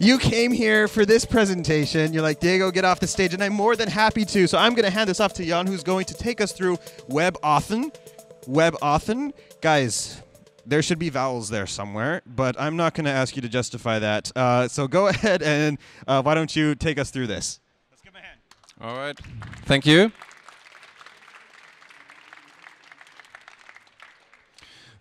you came here for this presentation. You're like, Diego, get off the stage, and I'm more than happy to. So I'm going to hand this off to Jan, who's going to take us through Web Often. WebAuthn. WebAuthn. Guys, there should be vowels there somewhere, but I'm not going to ask you to justify that. Uh, so go ahead and uh, why don't you take us through this? Let's give him a hand. All right. Thank you.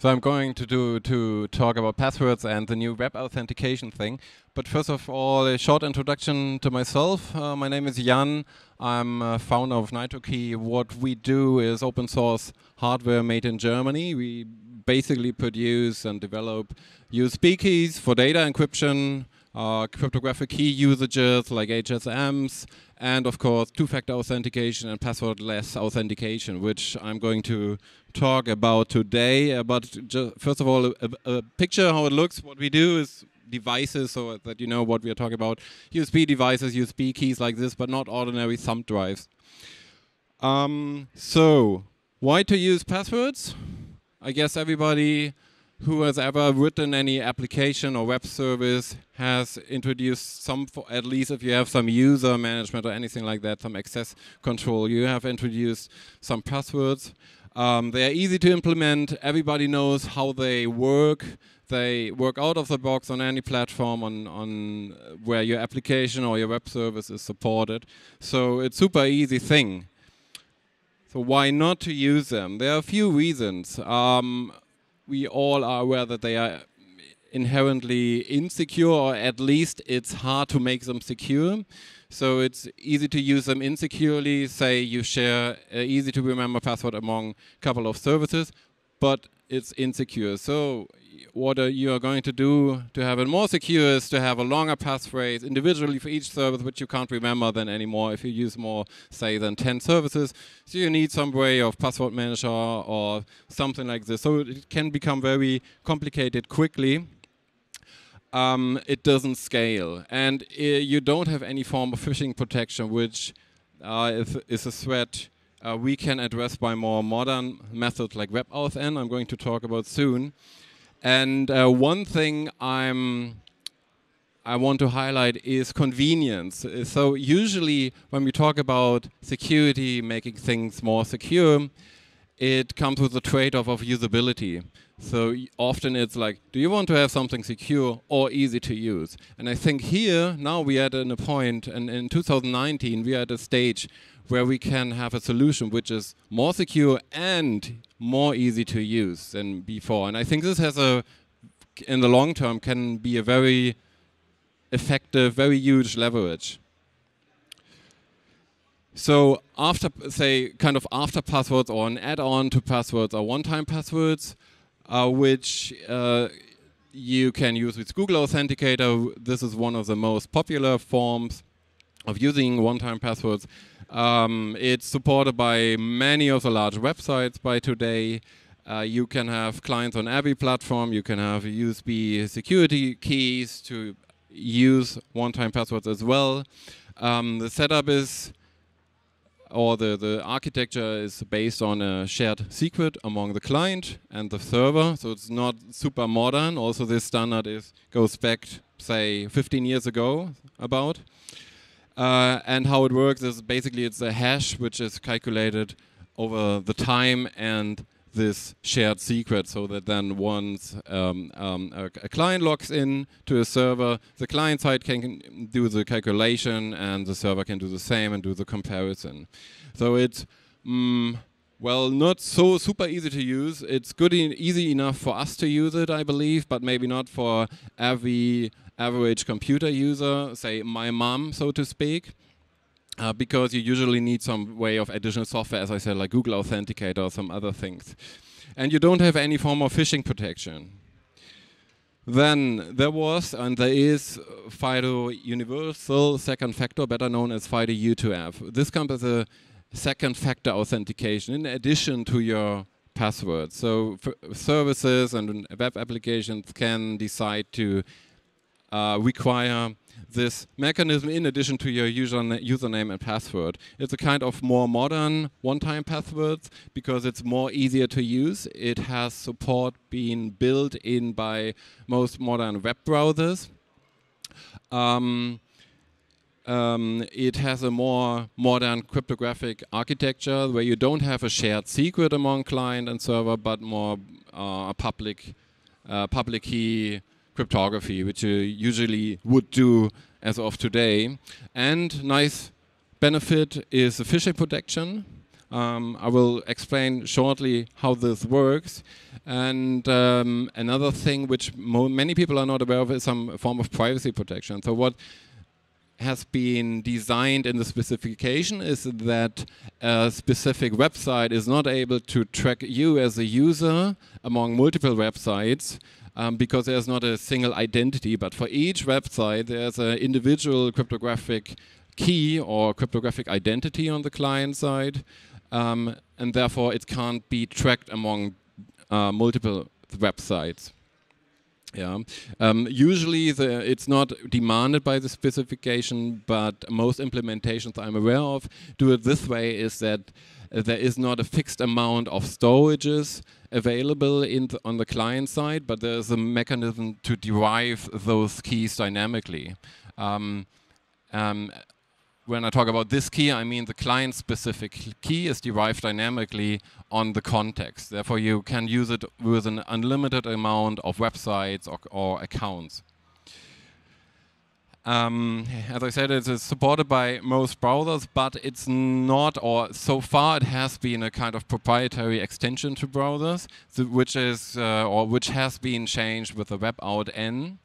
So I'm going to do to talk about passwords and the new web authentication thing. But first of all, a short introduction to myself. Uh, my name is Jan. I'm a founder of NitroKey. What we do is open source hardware made in Germany. We basically produce and develop USB keys for data encryption, uh, cryptographic key usages like HSMs, and of course two-factor authentication and passwordless authentication, which I'm going to talk about today. Uh, but first of all, a, a, picture how it looks. What we do is devices, so that you know what we are talking about. USB devices, USB keys like this, but not ordinary thumb drives. Um, so, why to use passwords? I guess everybody who has ever written any application or web service has introduced some, at least if you have some user management or anything like that, some access control, you have introduced some passwords. Um, they are easy to implement. Everybody knows how they work. They work out of the box on any platform on, on where your application or your web service is supported. So it's super easy thing. So why not to use them? There are a few reasons. Um, we all are aware that they are inherently insecure, or at least it's hard to make them secure. So it's easy to use them insecurely. Say you share an easy to remember password among a couple of services, but it's insecure. So what you are going to do to have it more secure is to have a longer passphrase individually for each service, which you can't remember then anymore if you use more, say, than 10 services. So you need some way of password manager or something like this. So it can become very complicated quickly. Um, it doesn't scale. And uh, you don't have any form of phishing protection, which uh, is, is, a threat uh, we can address by more modern methods like WebAuthn, I'm going to talk about soon. And uh, one thing I'm I want to highlight is convenience. So usually when we talk about security, making things more secure, it comes with a trade-off of usability. So often it's like, do you want to have something secure or easy to use? And I think here, now we are at a point, and in 2019, we are at a stage where we can have a solution which is more secure and more easy to use than before. And I think this has a, in the long term, can be a very effective, very huge leverage. So after, say, kind of after passwords or an add-on to passwords or one-time passwords, uh, which uh, you can use with Google Authenticator. This is one of the most popular forms of using one-time passwords. Um, it's supported by many of the large websites by today. Uh, you can have clients on every platform. You can have USB security keys to use one-time passwords as well. Um, the setup is, or the, the architecture is based on a shared secret among the client and the server. So it's not super modern. Also, this standard is goes back, say, 15 years ago about. Uh, and how it works is basically it's a hash which is calculated over the time and this shared secret so that then once um, um, a, a, client logs in to a server, the client side can do the calculation and the server can do the same and do the comparison. So it's, mm, well, not so super easy to use. It's good and easy enough for us to use it, I believe, but maybe not for every average computer user, say my mom, so to speak. Uh, because you usually need some way of additional software, as I said, like Google Authenticator or some other things. And you don't have any form of phishing protection. Then there was and there is FIDO Universal Second Factor, better known as FIDO U2F. This comes as a second factor authentication in addition to your password. So services and web applications can decide to uh, require this mechanism in addition to your username and password. It's a kind of more modern one-time passwords because it's more easier to use. It has support being built in by most modern web browsers. Um, um, it has a more modern cryptographic architecture where you don't have a shared secret among client and server, but more uh, a public, uh, public key cryptography, which you usually would do as of today. And nice benefit is the phishing protection. Um, I will explain shortly how this works. And um, another thing which many people are not aware of is some form of privacy protection. So what has been designed in the specification is that a specific website is not able to track you as a user among multiple websites um, because there's not a single identity, but for each website there's an individual cryptographic key or cryptographic identity on the client side, um, and therefore it can't be tracked among uh, multiple websites. Yeah. Um, usually the, it's not demanded by the specification, but most implementations I'm aware of do it this way is that there is not a fixed amount of storages available on the client side, but there's a mechanism to derive those keys dynamically. Um, um, when I talk about this key, I mean the client-specific key is derived dynamically on the context. Therefore, you can use it with an unlimited amount of websites or, or accounts. Um, as I said, it is supported by most browsers, but it's not, or so far it has been a kind of proprietary extension to browsers, which is, uh, or which has been changed with the WebAuthn.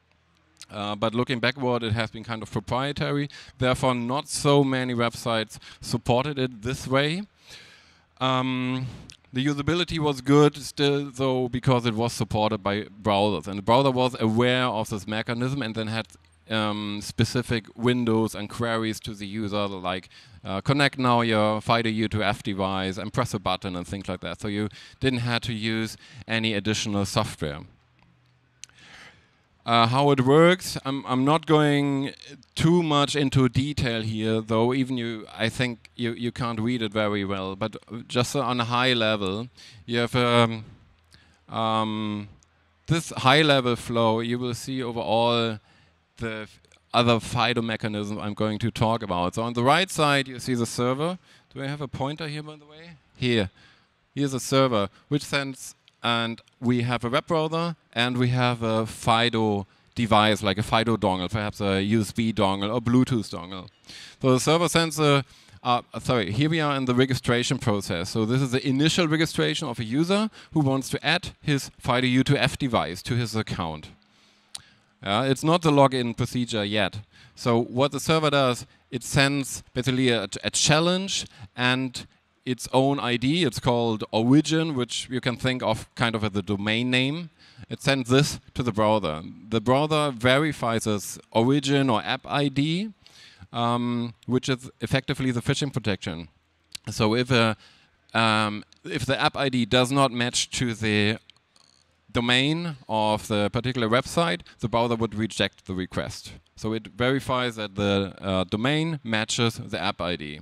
Uh, but looking backward, it has been kind of proprietary. Therefore, not so many websites supported it this way. Um, the usability was good still, though, because it was supported by browsers. And the browser was aware of this mechanism and then had um, specific windows and queries to the user, like uh, connect now your FIDO U2F device and press a button and things like that. So you didn't have to use any additional software. Uh, how it works, I'm, I'm not going too much into detail here, though even you, I think you, you can't read it very well, but just on a high level, you have um, um, this high level flow, you will see over all the other FIDO mechanism I'm going to talk about. So on the right side, you see the server. Do I have a pointer here, by the way? Here. Here's a server, which sends and we have a web browser and we have a FIDO device like a FIDO dongle, perhaps a USB dongle or Bluetooth dongle. So the server sends a, uh, sorry, here we are in the registration process. So this is the initial registration of a user who wants to add his FIDO U2F device to his account. Uh, it's not the login procedure yet. So what the server does, it sends basically a, a challenge and its own ID. It's called origin, which you can think of kind of as the domain name. It sends this to the browser. The browser verifies this origin or app ID, um, which is effectively the phishing protection. So if a um, if the app ID does not match to the domain of the particular website, the browser would reject the request. So it verifies that the uh, domain matches the app ID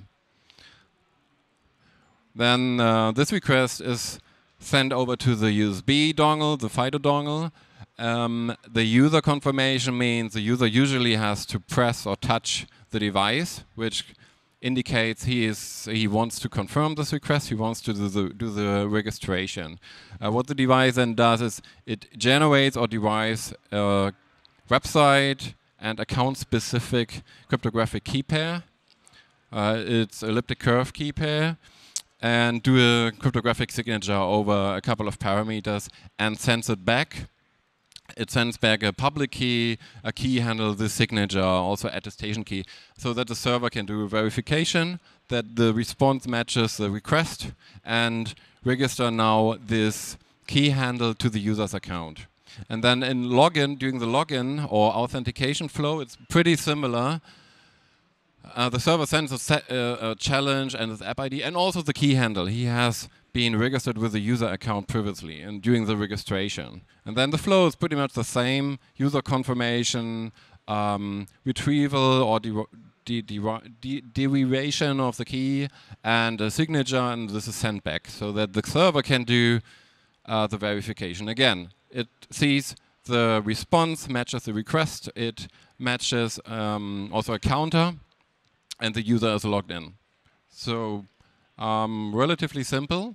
then uh, this request is sent over to the USB dongle, the FIDO dongle. Um, the user confirmation means the user usually has to press or touch the device, which indicates he is he wants to confirm this request. He wants to do the, do the registration. Uh, what the device then does is it generates or derives a website and account-specific cryptographic key pair. Uh, it's elliptic curve key pair and do a cryptographic signature over a couple of parameters and sends it back. It sends back a public key, a key handle, the signature, also attestation key, so that the server can do a verification that the response matches the request and register now this key handle to the user's account. And then in login, during the login or authentication flow, it's pretty similar. Uh, the server sends a, uh, a, challenge and his app ID and also the key handle. He has been registered with a user account previously and during the registration. And then the flow is pretty much the same, user confirmation, um, retrieval or de de derivation of the key and a signature and this is sent back so that the server can do uh, the verification. Again, it sees the response matches the request. It matches um, also a counter, and the user is logged in. So um, relatively simple.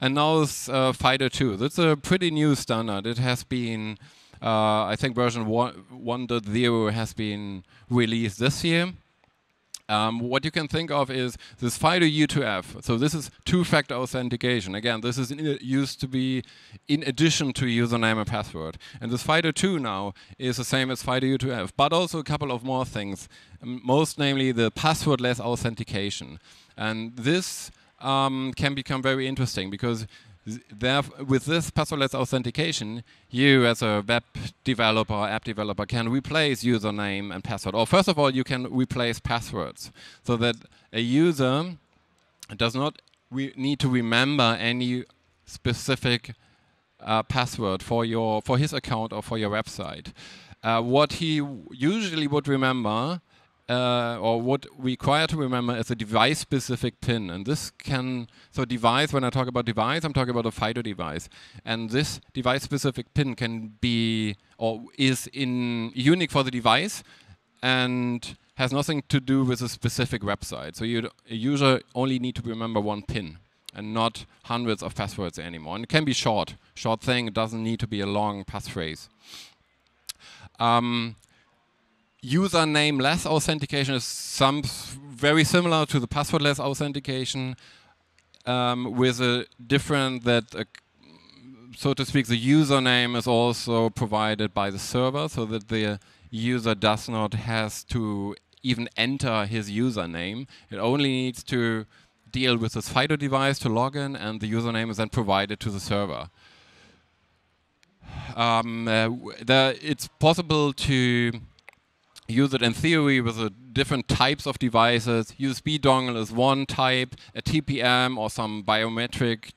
And now it's uh, FIDO 2. That's a pretty new standard. It has been, uh, I think version 1.0 has been released this year. Um, what you can think of is this FIDO U2F. So this is two-factor authentication. Again, this is used to be in addition to username and password. And this FIDO 2 now is the same as FIDO U2F, but also a couple of more things. Most namely the passwordless authentication. And this um, can become very interesting because with this passwordless authentication, you as a web developer, app developer, can replace username and password. Or first of all, you can replace passwords so that a user does not need to remember any specific uh, password for your for his account or for your website. Uh, what he usually would remember uh, or what we require to remember is a device-specific PIN, and this can so device. When I talk about device, I'm talking about a FIDO device, and this device-specific PIN can be or is in unique for the device, and has nothing to do with a specific website. So you a user only need to remember one PIN and not hundreds of passwords anymore. And it can be short, short thing. It doesn't need to be a long passphrase. Um, username-less authentication is some very similar to the passwordless authentication, um, with a different that, uh, so to speak, the username is also provided by the server, so that the user does not has to even enter his username. It only needs to deal with this FIDO device to log in, and the username is then provided to the server. Um, uh, the, it's possible to use it in theory with different types of devices. USB dongle is one type, a TPM or some biometric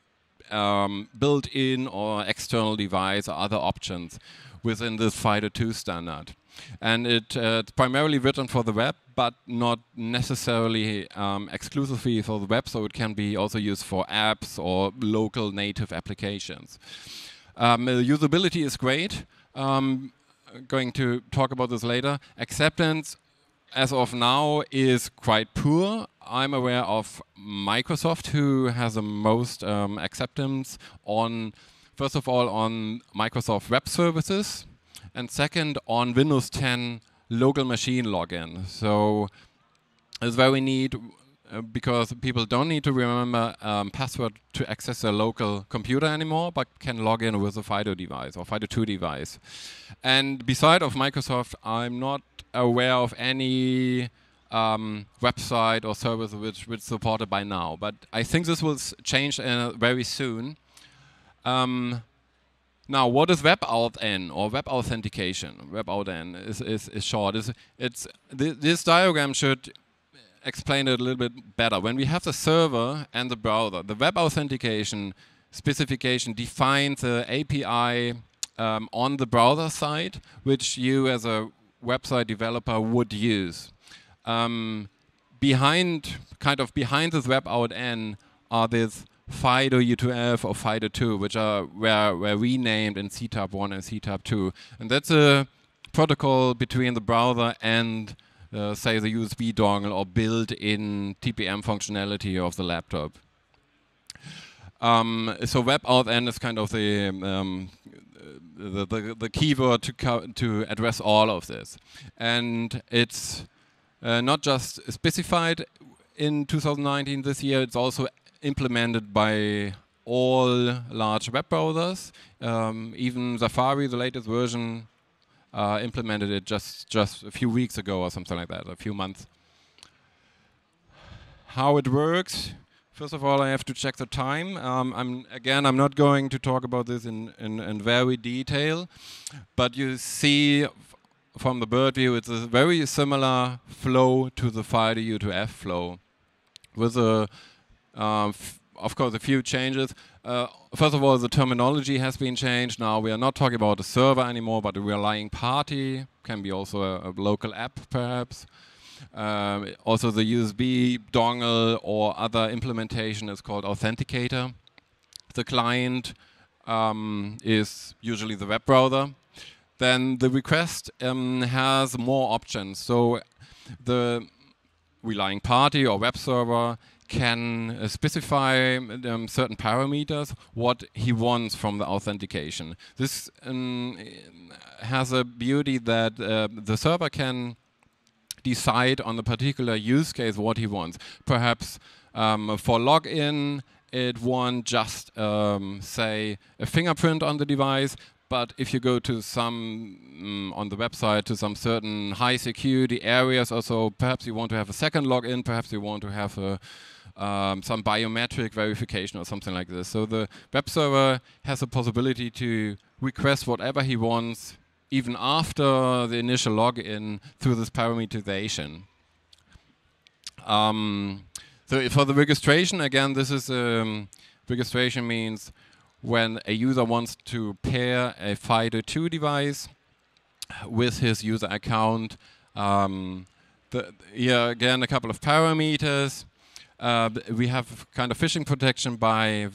um, built-in or external device or other options within this FIDO2 standard. And it, uh, it's primarily written for the web, but not necessarily um, exclusively for the web, so it can be also used for apps or local native applications. Um, usability is great. Um, going to talk about this later. Acceptance, as of now, is quite poor. I'm aware of Microsoft, who has the most um, acceptance on, first of all, on Microsoft Web Services, and second, on Windows 10 local machine login. So it's very neat uh, because people don't need to remember um, password to access their local computer anymore, but can log in with a FIDO device or FIDO2 device. And beside of Microsoft, I'm not aware of any um, website or service which which supported by now. But I think this will change uh, very soon. Um, now, what is WebAuthn or web authentication? WebAuthn is, is, is short. It's, it's th this diagram should explain it a little bit better. When we have the server and the browser, the web authentication specification defines the API um, on the browser side, which you as a website developer would use. Um, behind, kind of behind this WebAuthn are these FIDO U2F or FIDO 2, which are were, were renamed in CTAP 1 and CTAP 2. And that's a protocol between the browser and uh, say the USB dongle or built-in TPM functionality of the laptop. Um, so WebAuthn is kind of the, um, the, the, the, keyword to, to address all of this. And it's uh, not just specified in 2019 this year, it's also implemented by all large web browsers. Um, even Safari, the latest version, uh, implemented it just just a few weeks ago or something like that, a few months. How it works? First of all, I have to check the time. Um, I'm again, I'm not going to talk about this in in, in very detail, but you see from the bird view, it's a very similar flow to the FIDO U2F flow, with a uh, of course, a few changes. Uh, first of all, the terminology has been changed. Now we are not talking about a server anymore, but a relying party. Can be also a, a local app, perhaps. Um, also, the USB dongle or other implementation is called authenticator. The client um, is usually the web browser. then the request um, has more options. So the relying party or web server can uh, specify um, certain parameters what he wants from the authentication. This um, has a beauty that uh, the server can decide on the particular use case what he wants. Perhaps um, for login, it won't just um, say a fingerprint on the device, but if you go to some um, on the website to some certain high security areas or so, perhaps you want to have a second login, perhaps you want to have a, um, some biometric verification or something like this. So the web server has a possibility to request whatever he wants even after the initial login through this parameterization. Um, so for the registration, again, this is um, registration means when a user wants to pair a FIDO2 device with his user account. Um, the, here again, a couple of parameters. Uh, we have kind of phishing protection by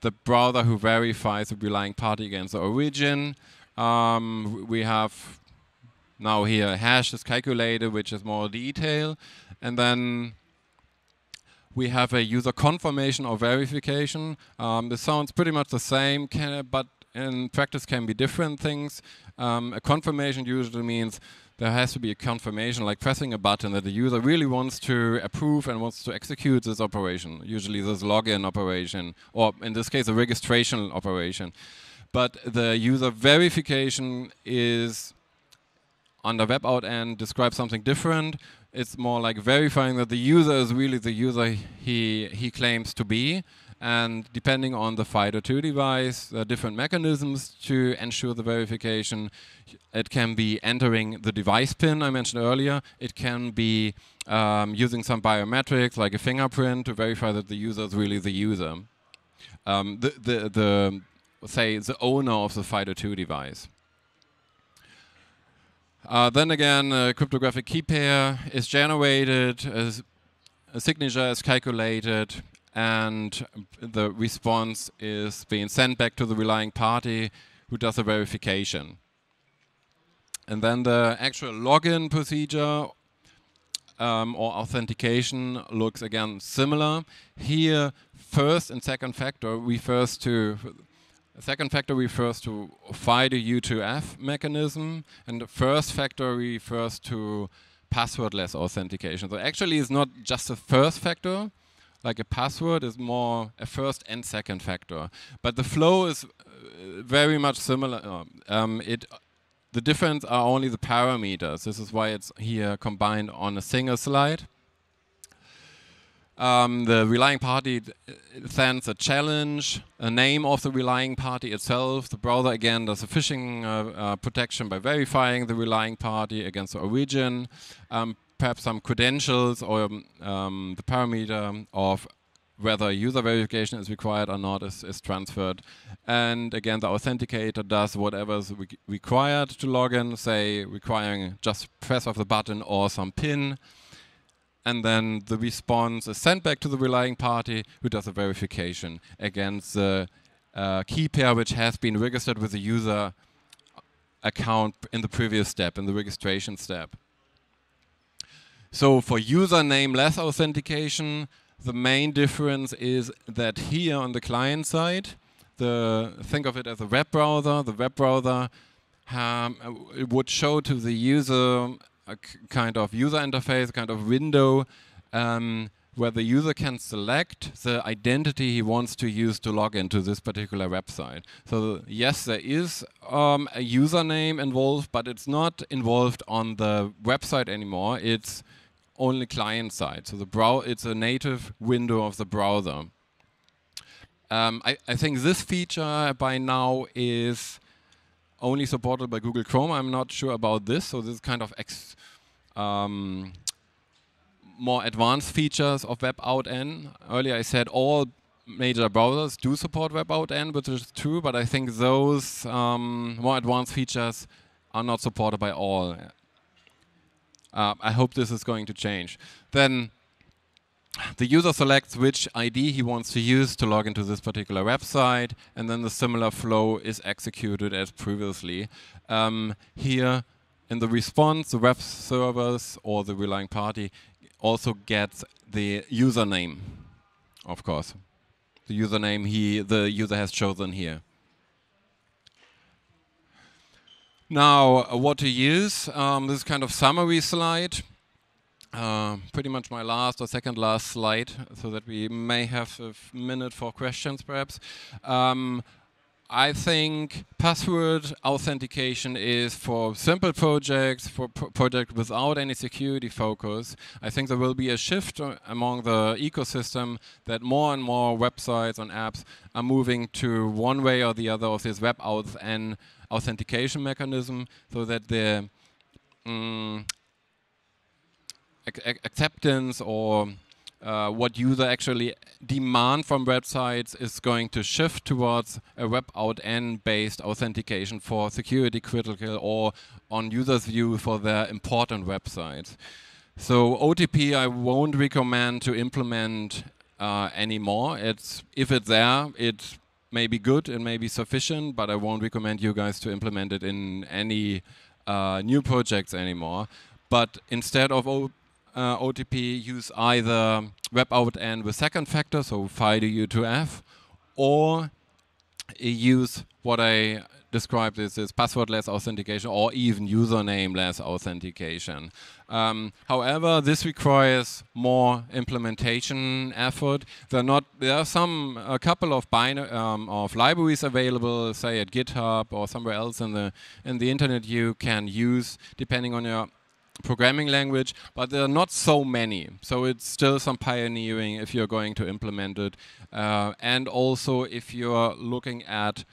the browser who verifies the relying party against the origin. Um, we have now here hash is calculated, which is more detail. And then we have a user confirmation or verification. Um, this sounds pretty much the same, can, but in practice can be different things. Um, a confirmation usually means there has to be a confirmation, like pressing a button that the user really wants to approve and wants to execute this operation. Usually this login operation, or in this case, a registration operation. But the user verification is on the WebAuthn describes something different. It's more like verifying that the user is really the user he he claims to be. And depending on the FIDO2 device, there are different mechanisms to ensure the verification. It can be entering the device pin I mentioned earlier. It can be um, using some biometrics like a fingerprint to verify that the user is really the user. Um, the, the, the say, the owner of the FIDO2 device. Uh, then again, a cryptographic key pair is generated, a signature is calculated, and the response is being sent back to the relying party who does the verification. And then the actual login procedure um, or authentication looks again similar. Here, first and second factor refers to second factor refers to FIDO U2F mechanism, and the first factor refers to passwordless authentication. So actually, it's not just the first factor, like a password is more a first and second factor. But the flow is uh, very much similar. Um, it the difference are only the parameters. This is why it's here combined on a single slide. Um, the relying party sends a challenge, a name of the relying party itself. The browser again does a phishing uh, uh, protection by verifying the relying party against the origin. Um, perhaps some credentials or um, the parameter of whether user verification is required or not is, is transferred. And again, the authenticator does whatever is re required to log in, say requiring just press of the button or some pin and then the response is sent back to the relying party who does a verification against the uh, key pair which has been registered with the user account in the previous step, in the registration step. So for username-less authentication, the main difference is that here on the client side, the think of it as a web browser. The web browser um, would show to the user a kind of user interface, a kind of window um, where the user can select the identity he wants to use to log into this particular website. So yes, there is um, a username involved, but it's not involved on the website anymore. It's only client side. So the brow it's a native window of the browser. Um, I, I think this feature by now is only supported by Google Chrome. I'm not sure about this. So this is kind of um, more advanced features of WebAuthn. Earlier I said all major browsers do support WebAuthn, which is true, but I think those um, more advanced features are not supported by all. Uh, I hope this is going to change. Then the user selects which ID he wants to use to log into this particular website, and then the similar flow is executed as previously. Um, here, in the response, the web servers or the relying party also gets the username, of course. The username he the user has chosen here. Now, uh, what to use? Um, this kind of summary slide. Uh, pretty much my last or second last slide, so that we may have a minute for questions, perhaps. Um, I think password authentication is for simple projects, for pro projects without any security focus. I think there will be a shift uh, among the ecosystem that more and more websites and apps are moving to one way or the other of this WebAuthn authentication mechanism so that the um, acceptance or uh, what user actually demand from websites is going to shift towards a WebAuthn based authentication for security critical or on users view for their important websites. So OTP I won't recommend to implement uh, anymore. It's if it's there, it may be good and may be sufficient, but I won't recommend you guys to implement it in any uh, new projects anymore. But instead of o uh, OTP, use either WebAuthn with second factor, so FIDO-U2F, or use what I described this as passwordless authentication or even username-less authentication. Um, however, this requires more implementation effort. There are not there are some a couple of um, of libraries available, say at GitHub or somewhere else in the in the internet you can use depending on your programming language, but there are not so many. So it's still some pioneering if you're going to implement it. Uh, and also if you're looking at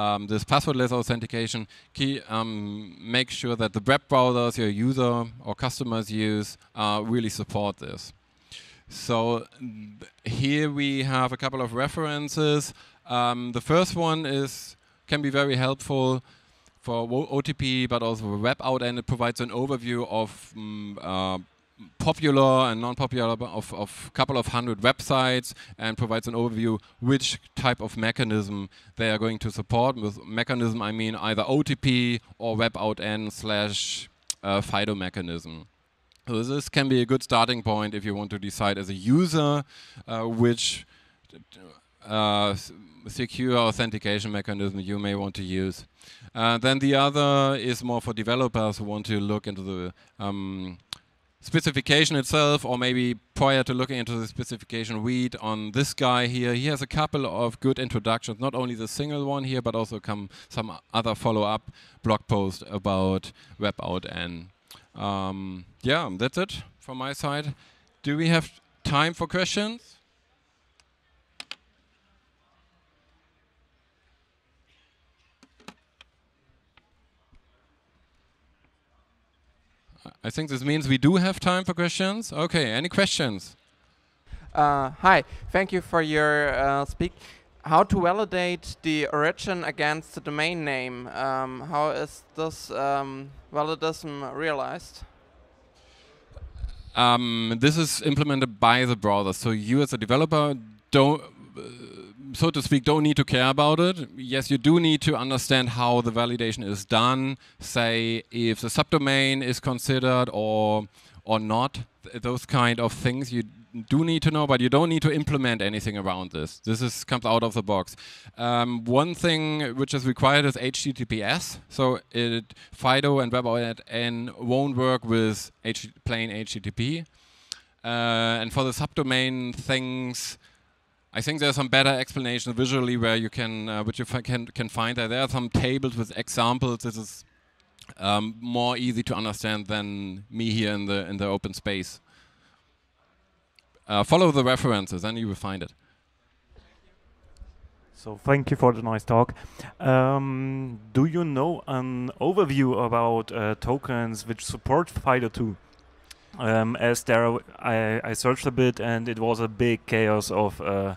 um, this passwordless authentication, key, um, make sure that the web browsers your user or customers use uh, really support this. So here we have a couple of references. Um, the first one is can be very helpful for OTP, but also for out, and it provides an overview of um, uh, popular and non-popular of, a couple of hundred websites and provides an overview which type of mechanism they are going to support. With mechanism, I mean either OTP or WebAuthn slash uh, FIDO mechanism. So this can be a good starting point if you want to decide as a user uh, which uh, secure authentication mechanism you may want to use. Uh, then the other is more for developers who want to look into the um, specification itself, or maybe prior to looking into the specification, read on this guy here. He has a couple of good introductions, not only the single one here, but also come some other follow-up blog post about WebAuthn. Um, yeah, that's it from my side. Do we have time for questions? I think this means we do have time for questions. Okay, any questions? Uh, hi, thank you for your uh, speak. How to validate the origin against the domain name? Um, how is this um, validism realized? Um, this is implemented by the browser. So you as a developer don't so to speak, don't need to care about it. Yes, you do need to understand how the validation is done. Say if the subdomain is considered or or not. Th those kind of things you do need to know, but you don't need to implement anything around this. This is comes out of the box. Um, one thing which is required is HTTPS. So it FIDO and WebAuthn won't work with H plain HTTP. Uh, and for the subdomain things, I think there's some better explanation visually where you can, uh, which you can can find there. There are some tables with examples. This is um, more easy to understand than me here in the in the open space. Uh, follow the references, and you will find it. So thank you for the nice talk. Um, do you know an overview about uh, tokens which support FIDO2? Um, as there I, I searched a bit and it was a big chaos of uh,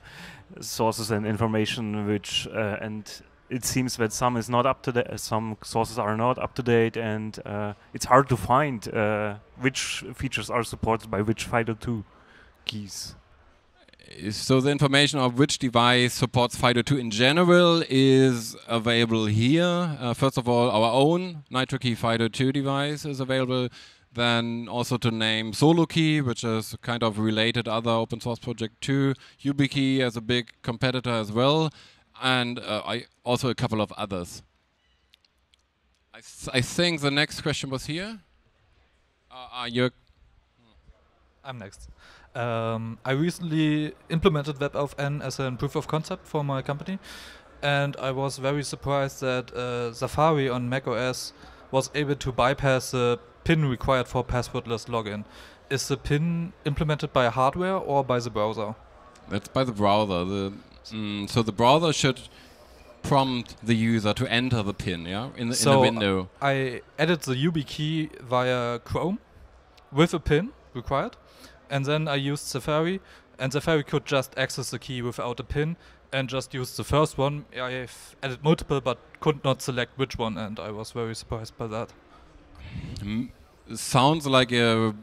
sources and information which uh, and it seems that some is not up to date some sources are not up to date and uh, it's hard to find uh, which features are supported by which FIDO2 keys so the information of which device supports FIDO2 in general is available here. Uh, first of all, our own NitroKey FIDO2 device is available. Then also to name SoloKey, which is kind of related other open source project too. YubiKey as a big competitor as well, and uh, I also a couple of others. I, I think the next question was here. Uh, uh, I'm next. Um, I recently implemented WebAuthn as a proof of concept for my company, and I was very surprised that uh, Safari on macOS was able to bypass the PIN required for passwordless login. Is the PIN implemented by hardware or by the browser? That's by the browser. The, mm, so the browser should prompt the user to enter the PIN, yeah, in the, so in the window. I added the YubiKey via Chrome with a PIN required and then I used Safari, and Safari could just access the key without a pin and just use the first one. I've added multiple, but could not select which one, and I was very surprised by that. Mm, sounds like a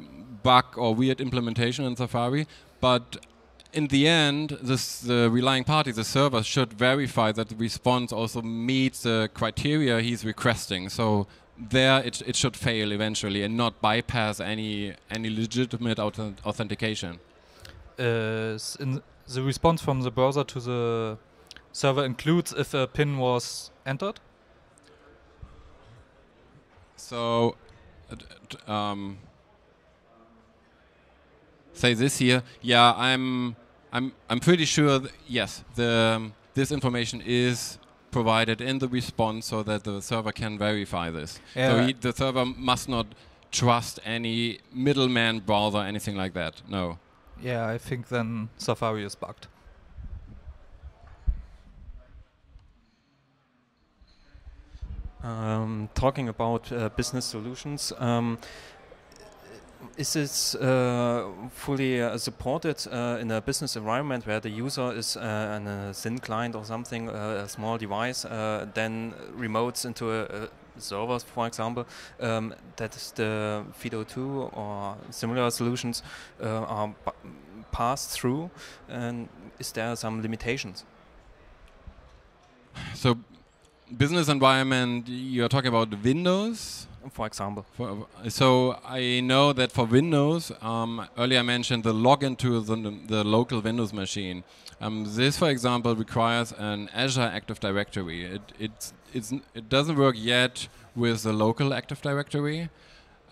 bug or weird implementation in Safari, but in the end, this, the relying party, the server, should verify that the response also meets the criteria he's requesting. So there it, it should fail eventually and not bypass any any legitimate authentication. Uh, the response from the browser to the server includes if a pin was entered. So, um, say this here. Yeah, I'm I'm I'm pretty sure. yes, the um, this information is provided in the response so that the server can verify this. Yeah. So he, the server must not trust any middleman browser, anything like that. No. Yeah, I think then Safari is bugged. Um, talking about uh, business solutions, um, is this uh, fully uh, supported uh, in a business environment where the user is uh, on a thin client or something, uh, a small device, uh, then remotes into a, a servers, for example, um, that the FIDO2 or similar solutions are passed through, and is there some limitations? So, business environment, you're talking about Windows? for example. For, so I know that for Windows, um, earlier I mentioned the login to the, the local Windows machine. Um, this, for example, requires an Azure Active Directory. It, it's, it doesn't work yet with the local Active Directory.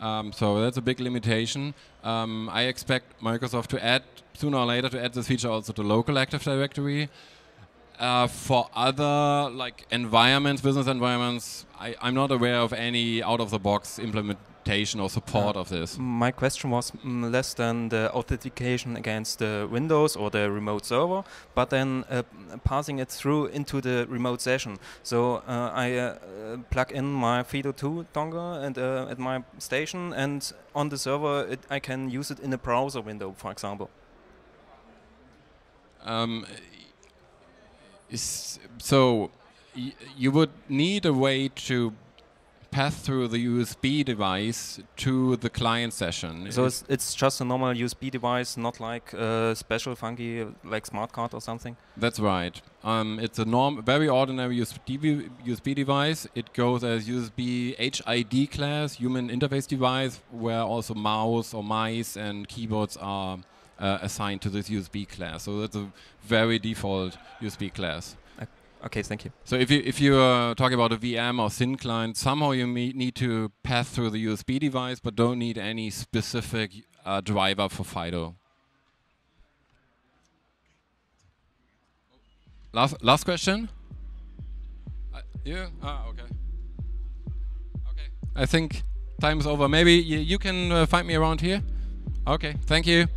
Um, so that's a big limitation. Um, I expect Microsoft to add sooner or later to add this feature also to local Active Directory. Uh, for other like environments, business environments, I, am not aware of any out-of-the-box implementation or support of this. My question was mm, less than the authentication against the Windows or the remote server, but then uh, passing it through into the remote session. So uh, I uh, plug in my FIDO2 dongle and uh, at my station, and on the server it, I can use it in a browser window, for example. Um, is so you would need a way to pass through the USB device to the client session. So it's, it's just a normal USB device, not like a special funky like smart card or something. That's right. Um, it's a norm, very ordinary USB, USB device. It goes as USB HID class, human interface device, where also mouse or mice and keyboards are uh, assigned to this USB class. So that's a very default USB class. Okay, thank you. So if you if you are talking about a VM or thin client, somehow you need to pass through the USB device, but don't need any specific uh, driver for FIDO. Last last question. Uh, you? Ah, okay. Okay. I think time is over. Maybe you can uh, find me around here. Okay. Thank you.